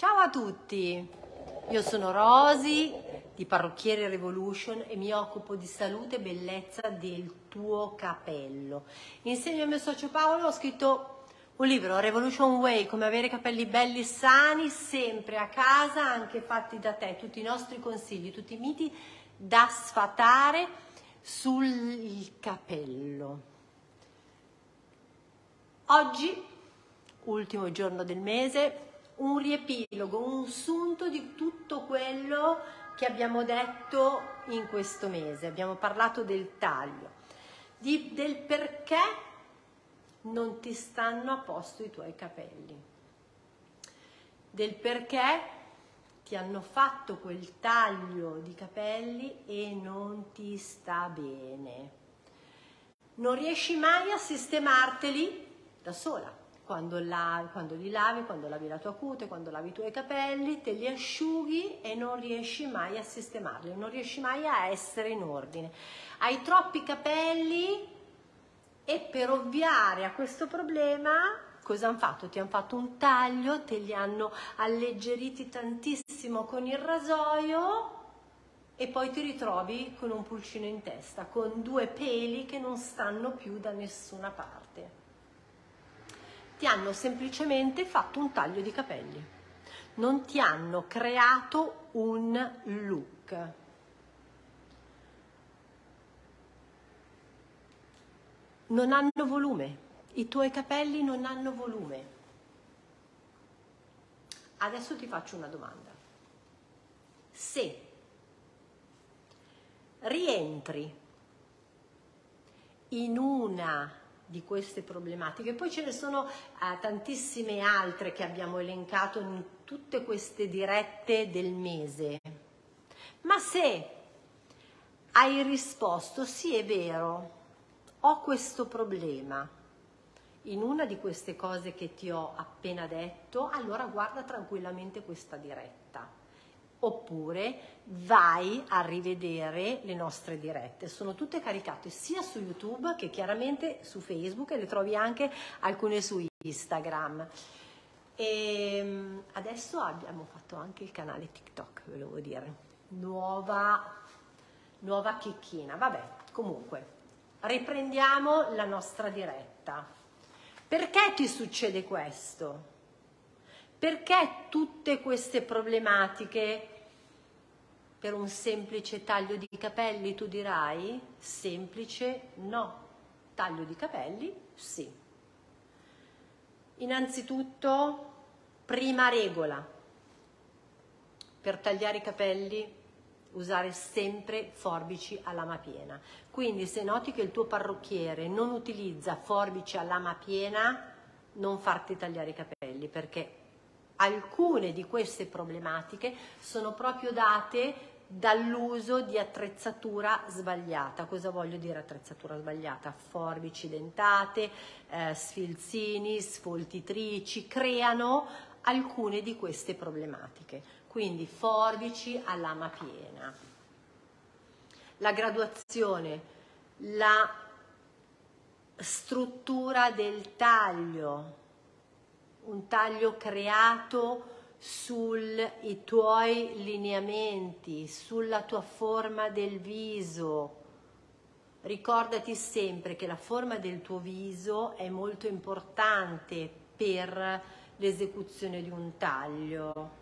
Ciao a tutti, io sono Rosy di Parrucchiere Revolution e mi occupo di salute e bellezza del tuo capello. Insieme al mio socio Paolo ho scritto un libro, Revolution Way, come avere capelli belli sani, sempre a casa, anche fatti da te, tutti i nostri consigli, tutti i miti da sfatare sul capello. Oggi, ultimo giorno del mese, un riepilogo, un sunto di tutto quello che abbiamo detto in questo mese. Abbiamo parlato del taglio, di, del perché non ti stanno a posto i tuoi capelli, del perché ti hanno fatto quel taglio di capelli e non ti sta bene. Non riesci mai a sistemarteli da sola quando, lavi, quando li lavi, quando lavi la tua cute, quando lavi i tuoi capelli, te li asciughi e non riesci mai a sistemarli, non riesci mai a essere in ordine. Hai troppi capelli e per ovviare a questo problema cosa hanno fatto? Ti hanno fatto un taglio, te li hanno alleggeriti tantissimo con il rasoio e poi ti ritrovi con un pulcino in testa, con due peli che non stanno più da nessuna parte ti hanno semplicemente fatto un taglio di capelli, non ti hanno creato un look. Non hanno volume, i tuoi capelli non hanno volume. Adesso ti faccio una domanda. Se rientri in una di queste problematiche. Poi ce ne sono uh, tantissime altre che abbiamo elencato in tutte queste dirette del mese. Ma se hai risposto sì è vero, ho questo problema in una di queste cose che ti ho appena detto, allora guarda tranquillamente questa diretta oppure vai a rivedere le nostre dirette. Sono tutte caricate sia su YouTube che chiaramente su Facebook e le trovi anche alcune su Instagram. E ehm, adesso abbiamo fatto anche il canale TikTok, volevo dire. Nuova, nuova chicchina. Vabbè, comunque, riprendiamo la nostra diretta. Perché ti succede questo? Perché tutte queste problematiche per un semplice taglio di capelli tu dirai? Semplice no. Taglio di capelli sì. Innanzitutto, prima regola, per tagliare i capelli usare sempre forbici a lama piena. Quindi se noti che il tuo parrucchiere non utilizza forbici a lama piena, non farti tagliare i capelli perché alcune di queste problematiche sono proprio date dall'uso di attrezzatura sbagliata. Cosa voglio dire attrezzatura sbagliata? Forbici dentate, eh, sfilzini, sfoltitrici, creano alcune di queste problematiche. Quindi forbici a lama piena. La graduazione, la struttura del taglio, un taglio creato sui tuoi lineamenti, sulla tua forma del viso. Ricordati sempre che la forma del tuo viso è molto importante per l'esecuzione di un taglio.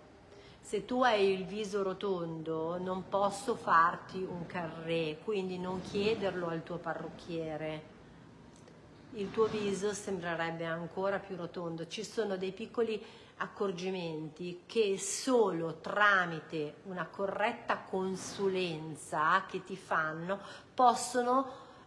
Se tu hai il viso rotondo non posso farti un carré, quindi non chiederlo al tuo parrucchiere il tuo viso sembrerebbe ancora più rotondo. Ci sono dei piccoli accorgimenti che solo tramite una corretta consulenza che ti fanno possono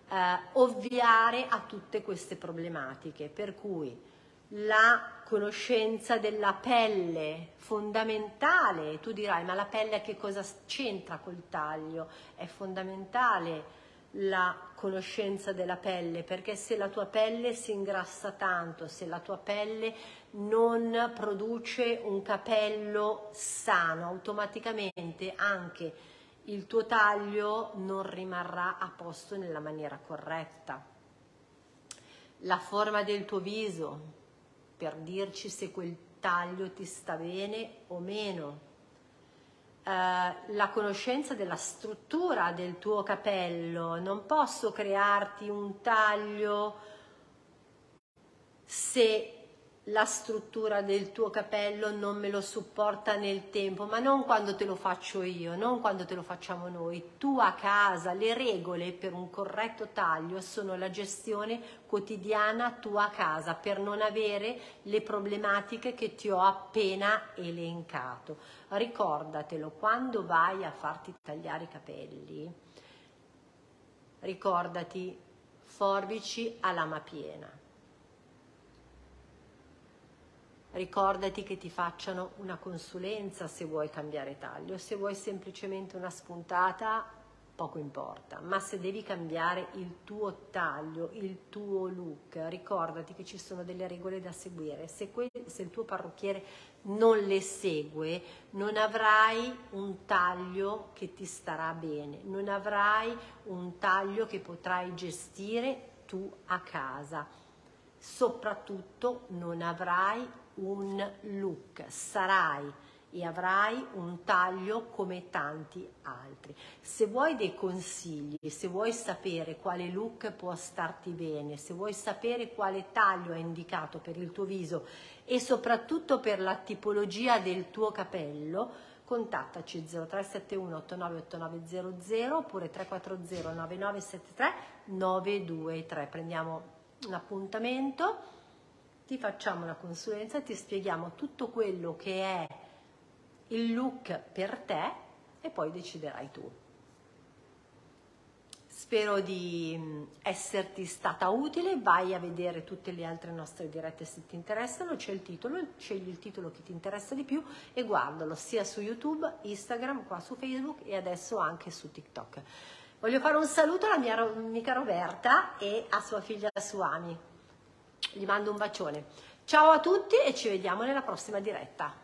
eh, ovviare a tutte queste problematiche. Per cui la conoscenza della pelle fondamentale, tu dirai ma la pelle che cosa c'entra col taglio? È fondamentale la conoscenza della pelle, perché se la tua pelle si ingrassa tanto, se la tua pelle non produce un capello sano, automaticamente anche il tuo taglio non rimarrà a posto nella maniera corretta. La forma del tuo viso, per dirci se quel taglio ti sta bene o meno. Uh, la conoscenza della struttura del tuo capello, non posso crearti un taglio se la struttura del tuo capello non me lo supporta nel tempo, ma non quando te lo faccio io, non quando te lo facciamo noi. Tu a casa, le regole per un corretto taglio sono la gestione quotidiana tua a casa per non avere le problematiche che ti ho appena elencato. Ricordatelo, quando vai a farti tagliare i capelli, ricordati forbici a lama piena Ricordati che ti facciano una consulenza se vuoi cambiare taglio, se vuoi semplicemente una spuntata, poco importa, ma se devi cambiare il tuo taglio, il tuo look, ricordati che ci sono delle regole da seguire. Se, que- se il tuo parrucchiere non le segue, non avrai un taglio che ti starà bene, non avrai un taglio che potrai gestire tu a casa. Soprattutto non avrai un look, sarai e avrai un taglio come tanti altri. Se vuoi dei consigli, se vuoi sapere quale look può starti bene, se vuoi sapere quale taglio è indicato per il tuo viso e soprattutto per la tipologia del tuo capello, contattaci 0371 898900 oppure 340 9973 923. Prendiamo un appuntamento ti facciamo una consulenza, ti spieghiamo tutto quello che è il look per te e poi deciderai tu. Spero di mm, esserti stata utile, vai a vedere tutte le altre nostre dirette se ti interessano, c'è il titolo, scegli il titolo che ti interessa di più e guardalo sia su YouTube, Instagram, qua su Facebook e adesso anche su TikTok. Voglio fare un saluto alla mia amica Roberta e a sua figlia Suami. Gli mando un bacione. Ciao a tutti e ci vediamo nella prossima diretta.